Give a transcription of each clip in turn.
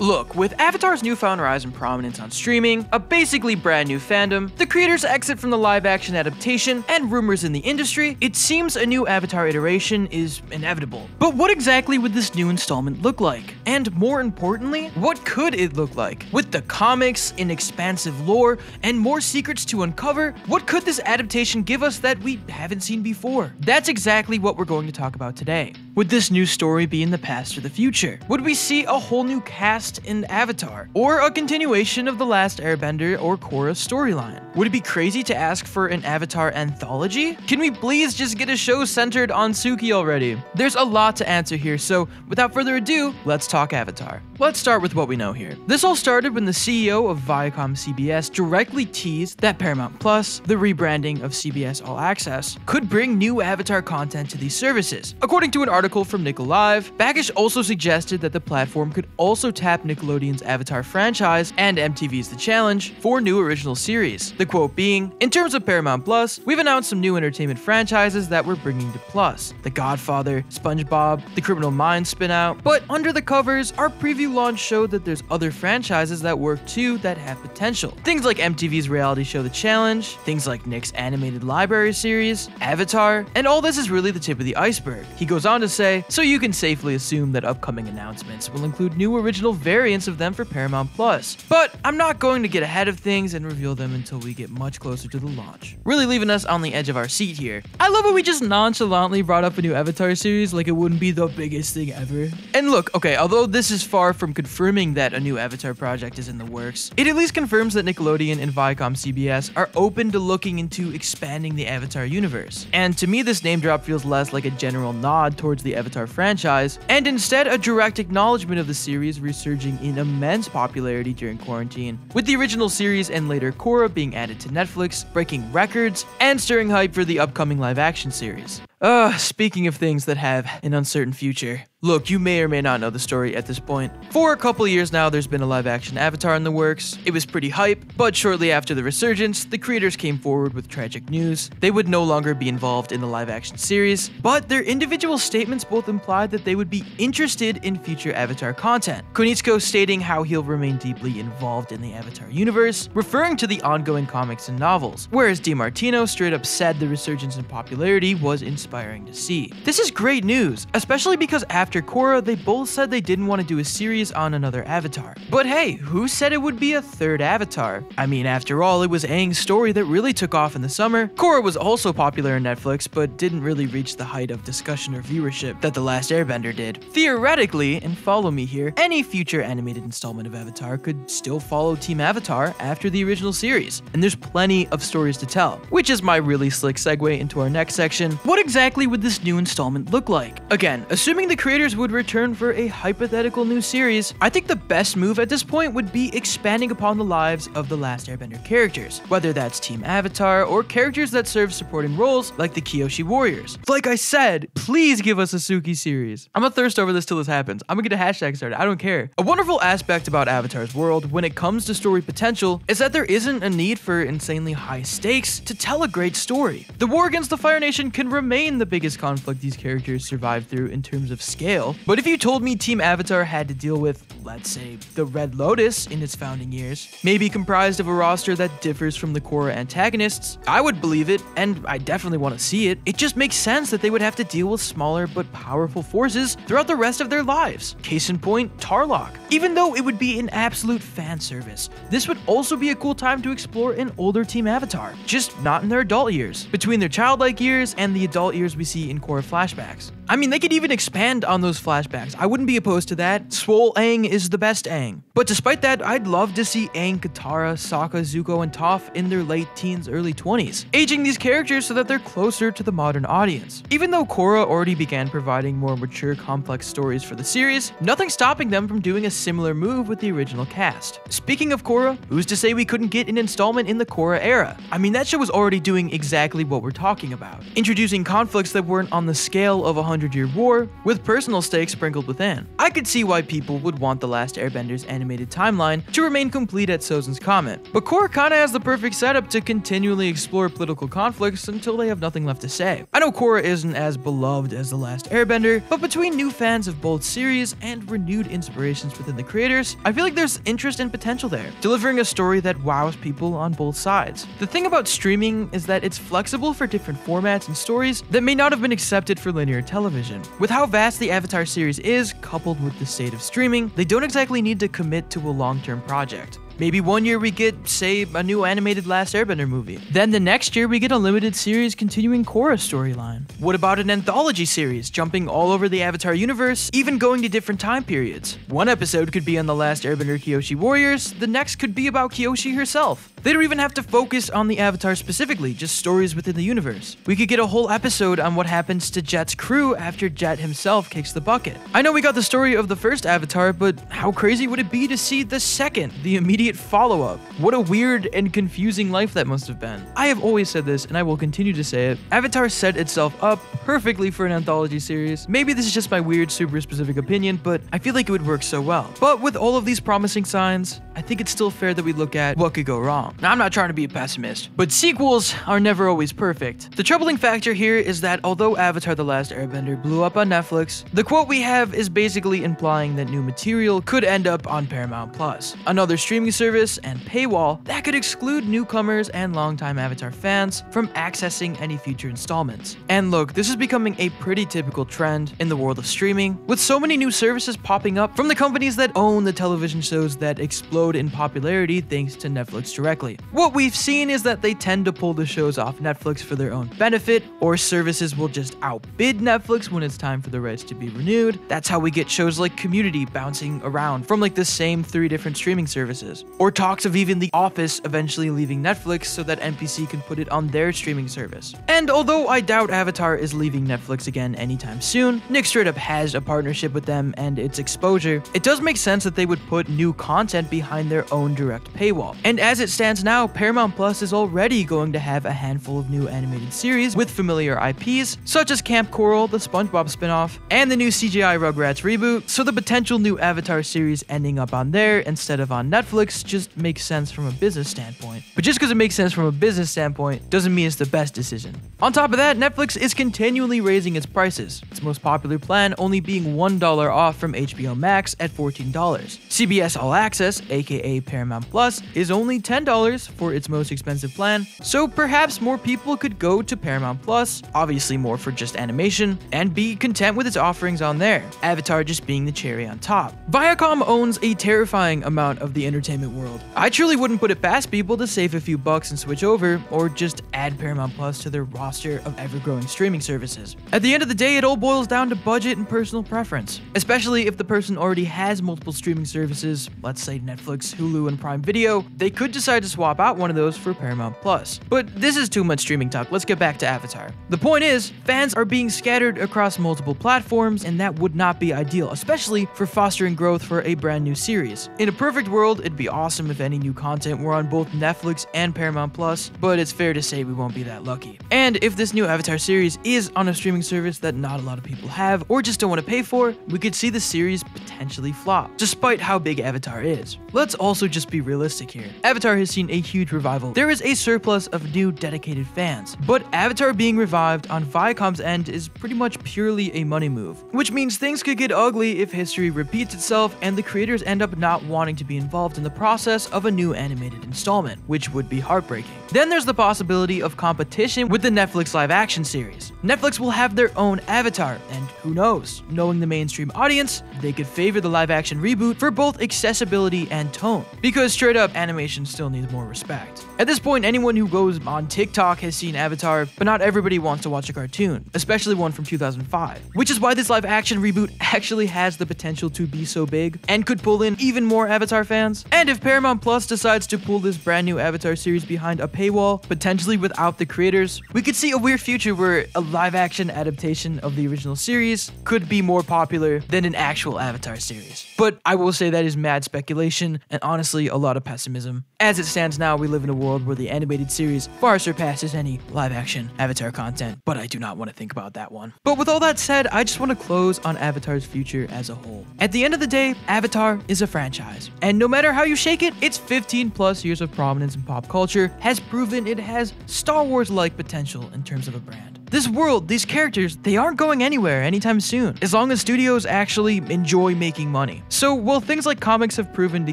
Look, with Avatar's newfound rise in prominence on streaming, a basically brand new fandom, the creator's exit from the live action adaptation, and rumors in the industry, it seems a new Avatar iteration is inevitable. But what exactly would this new installment look like? And more importantly, what could it look like? With the comics, an expansive lore, and more secrets to uncover, what could this adaptation give us that we haven't seen before? That's exactly what we're going to talk about today. Would this new story be in the past or the future? Would we see a whole new cast in Avatar? Or a continuation of The Last Airbender or Korra storyline? Would it be crazy to ask for an Avatar anthology? Can we please just get a show centered on Suki already? There's a lot to answer here, so without further ado, let's talk Avatar. Let's start with what we know here. This all started when the CEO of Viacom CBS directly teased that Paramount Plus, the rebranding of CBS All Access, could bring new Avatar content to these services. According to an article from NickALive, Bakish also suggested that the platform could also tap Nickelodeon's Avatar franchise and MTV's The Challenge for new original series. The quote being, In terms of Paramount Plus, we've announced some new entertainment franchises that we're bringing to Plus. The Godfather, SpongeBob, the Criminal Minds spinout. But under the covers, our preview launch showed that there's other franchises that work too that have potential. Things like MTV's reality show The Challenge, things like Nick's animated library series, Avatar, and all this is really the tip of the iceberg. He goes on to say, so you can safely assume that upcoming announcements will include new original variants of them for Paramount Plus. But I'm not going to get ahead of things and reveal them until we get much closer to the launch. Really leaving us on the edge of our seat here. I love how we just nonchalantly brought up a new Avatar series like it wouldn't be the biggest thing ever. And look, okay, although this is far from confirming that a new Avatar project is in the works, it at least confirms that Nickelodeon and Viacom CBS are open to looking into expanding the Avatar universe. And to me, this name drop feels less like a general nod towards the Avatar franchise, and instead a direct acknowledgement of the series resurging in immense popularity during quarantine, with the original series and later Korra being added to Netflix, breaking records, and stirring hype for the upcoming live action series. Uh, speaking of things that have an uncertain future. Look, you may or may not know the story at this point. For a couple years now, there's been a live action Avatar in the works. It was pretty hype, but shortly after the resurgence, the creators came forward with tragic news. They would no longer be involved in the live action series, but their individual statements both implied that they would be interested in future Avatar content. Konietzko stating how he'll remain deeply involved in the Avatar universe, referring to the ongoing comics and novels, whereas DiMartino straight up said the resurgence in popularity was inspiring to see. This is great news, especially because after after Korra, they both said they didn't want to do a series on another Avatar. But hey, who said it would be a third Avatar? I mean, after all, it was Aang's story that really took off in the summer. Korra was also popular on Netflix, but didn't really reach the height of discussion or viewership that The Last Airbender did. Theoretically, and follow me here, any future animated installment of Avatar could still follow Team Avatar after the original series, and there's plenty of stories to tell. Which is my really slick segue into our next section. What exactly would this new installment look like? Again, assuming the creator creators would return for a hypothetical new series, I think the best move at this point would be expanding upon the lives of the Last Airbender characters, whether that's Team Avatar or characters that serve supporting roles like the Kyoshi Warriors. Like I said, please give us a Suki series. I'm gonna thirst over this till this happens. I'm gonna get a hashtag started, I don't care. A wonderful aspect about Avatar's world when it comes to story potential is that there isn't a need for insanely high stakes to tell a great story. The war against the Fire Nation can remain the biggest conflict these characters survive through in terms of scale But if you told me Team Avatar had to deal with, let's say, the Red Lotus in its founding years, maybe comprised of a roster that differs from the core antagonists, I would believe it, and I definitely want to see it. It just makes sense that they would have to deal with smaller but powerful forces throughout the rest of their lives. Case in point, Tarlok. Even though it would be an absolute fan service, this would also be a cool time to explore an older Team Avatar, just not in their adult years, between their childlike years and the adult years we see in Korra flashbacks. I mean, they could even expand on those flashbacks. I wouldn't be opposed to that. Swole Aang is the best Aang. But despite that, I'd love to see Aang, Katara, Sokka, Zuko, and Toph in their late teens, early 20s, aging these characters so that they're closer to the modern audience. Even though Korra already began providing more mature, complex stories for the series, nothing's stopping them from doing a similar move with the original cast. Speaking of Korra, who's to say we couldn't get an installment in the Korra era? I mean, that show was already doing exactly what we're talking about, introducing conflicts that weren't on the scale of a Hundred Year War, with personal stakes sprinkled within. I could see why people would want The Last Airbender's animated timeline to remain complete at Sozin's Comet, but Korra kinda has the perfect setup to continually explore political conflicts until they have nothing left to say. I know Korra isn't as beloved as The Last Airbender, but between new fans of both series and renewed inspirations within the creators, I feel like there's interest and potential there, delivering a story that wows people on both sides. The thing about streaming is that it's flexible for different formats and stories that may not have been accepted for linear television. With how vast the Avatar series is, coupled with the state of streaming, they don't exactly need to commit to a long-term project. Maybe one year we get, say, a new animated Last Airbender movie. Then the next year we get a limited series continuing Korra's storyline. What about an anthology series, jumping all over the Avatar universe, even going to different time periods? One episode could be on the Last Airbender Kyoshi Warriors, the next could be about Kyoshi herself. They don't even have to focus on the Avatar specifically, just stories within the universe. We could get a whole episode on what happens to Jet's crew after Jet himself kicks the bucket. I know we got the story of the first Avatar, but how crazy would it be to see the second, the immediate follow up? What a weird and confusing life that must have been. I have always said this, and I will continue to say it. Avatar set itself up perfectly for an anthology series. Maybe this is just my weird, super specific opinion, but I feel like it would work so well. But with all of these promising signs, I think it's still fair that we look at what could go wrong. Now, I'm not trying to be a pessimist, but sequels are never always perfect. The troubling factor here is that although Avatar The Last Airbender blew up on Netflix, the quote we have is basically implying that new material could end up on Paramount Plus, another streaming service and paywall that could exclude newcomers and longtime Avatar fans from accessing any future installments. And look, this is becoming a pretty typical trend in the world of streaming, with so many new services popping up from the companies that own the television shows that explode in popularity thanks to Netflix directly. What we've seen is that they tend to pull the shows off Netflix for their own benefit, or services will just outbid Netflix when it's time for the rights to be renewed. That's how we get shows like Community bouncing around from like the same three different streaming services. Or talks of even The Office eventually leaving Netflix so that NBC can put it on their streaming service. And although I doubt Avatar is leaving Netflix again anytime soon, Nick straight up has a partnership with them and its exposure, it does make sense that they would put new content behind their own direct paywall. And as it stands now, Paramount Plus is already going to have a handful of new animated series with familiar IPs, such as Kamp Koral, the SpongeBob spin-off, and the new CGI Rugrats reboot, so the potential new Avatar series ending up on there instead of on Netflix just makes sense from a business standpoint. But just because it makes sense from a business standpoint doesn't mean it's the best decision. On top of that, Netflix is continually raising its prices, its most popular plan only being $1 off from HBO Max at $14. CBS All Access, aka Paramount Plus, is only $10 for its most expensive plan, so perhaps more people could go to Paramount Plus, obviously more for just animation, and be content with its offerings on there, Avatar just being the cherry on top. Viacom owns a terrifying amount of the entertainment world. I truly wouldn't put it past people to save a few bucks and switch over, or just add Paramount Plus to their roster of ever-growing streaming services. At the end of the day, it all boils down to budget and personal preference, especially if the person already has multiple streaming services, let's say Netflix, Hulu, and Prime Video, they could decide to swap out one of those for Paramount Plus. But this is too much streaming talk, let's get back to Avatar. The point is, fans are being scattered across multiple platforms, and that would not be ideal, especially for fostering growth for a brand new series. In a perfect world, it'd be awesome if any new content were on both Netflix and Paramount Plus, but it's fair to say we won't be that lucky. And if this new Avatar series is on a streaming service that not a lot of people have or just don't want to pay for, we could see the series potentially flop, despite how big Avatar is. Let's also just be realistic here. Avatar has seen a huge revival. There is a surplus of new dedicated fans, but Avatar being revived on Viacom's end is pretty much purely a money move, which means things could get ugly if history repeats itself and the creators end up not wanting to be involved in the process of a new animated installment, which would be heartbreaking. Then there's the possibility of competition with the Netflix live action series. Netflix will have their own Avatar, and who knows, knowing the mainstream audience, they could favor the live action reboot for both accessibility and tone, because straight up animation still needs more respect. At this point, anyone who goes on TikTok has seen Avatar, but not everybody wants to watch a cartoon, especially one from 2005. Which is why this live action reboot actually has the potential to be so big and could pull in even more Avatar fans. And And if Paramount Plus decides to pull this brand new Avatar series behind a paywall, potentially without the creators, we could see a weird future where a live action adaptation of the original series could be more popular than an actual Avatar series. But I will say that is mad speculation and honestly a lot of pessimism. As it stands now, we live in a world where the animated series far surpasses any live action Avatar content, but I do not want to think about that one. But with all that said, I just want to close on Avatar's future as a whole. At the end of the day, Avatar is a franchise, and no matter how you shake it, its 15 plus years of prominence in pop culture has proven it has Star Wars like potential in terms of a brand. This world, these characters, they aren't going anywhere anytime soon, as long as studios actually enjoy making money. So while things like comics have proven to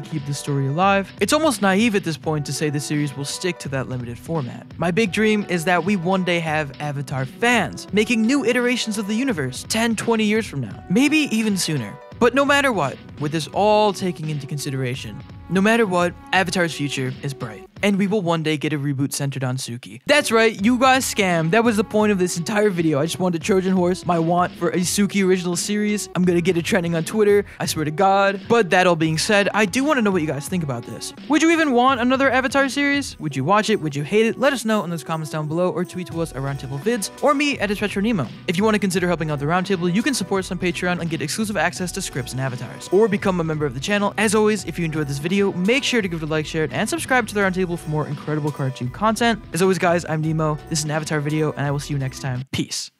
keep the story alive, it's almost naive at this point to say the series will stick to that limited format. My big dream is that we one day have Avatar fans making new iterations of the universe 10, 20 years from now, maybe even sooner. But no matter what, with this all taking into consideration, no matter what, Avatar's future is bright and we will one day get a reboot centered on Suki. That's right, you guys scammed. That was the point of this entire video. I just wanted a Trojan horse my want for a Suki original series. I'm gonna get it trending on Twitter, I swear to God. But that all being said, I do want to know what you guys think about this. Would you even want another Avatar series? Would you watch it? Would you hate it? Let us know in those comments down below or tweet to us at Roundtable Vids or me at Retro Nemo. If you want to consider helping out the Roundtable, you can support us on Patreon and get exclusive access to scripts and avatars, or become a member of the channel. As always, if you enjoyed this video, make sure to give it a like, share it, and subscribe to the Roundtable for more incredible cartoon content. As always, guys, I'm Nemo. This is an Avatar video, and I will see you next time. Peace.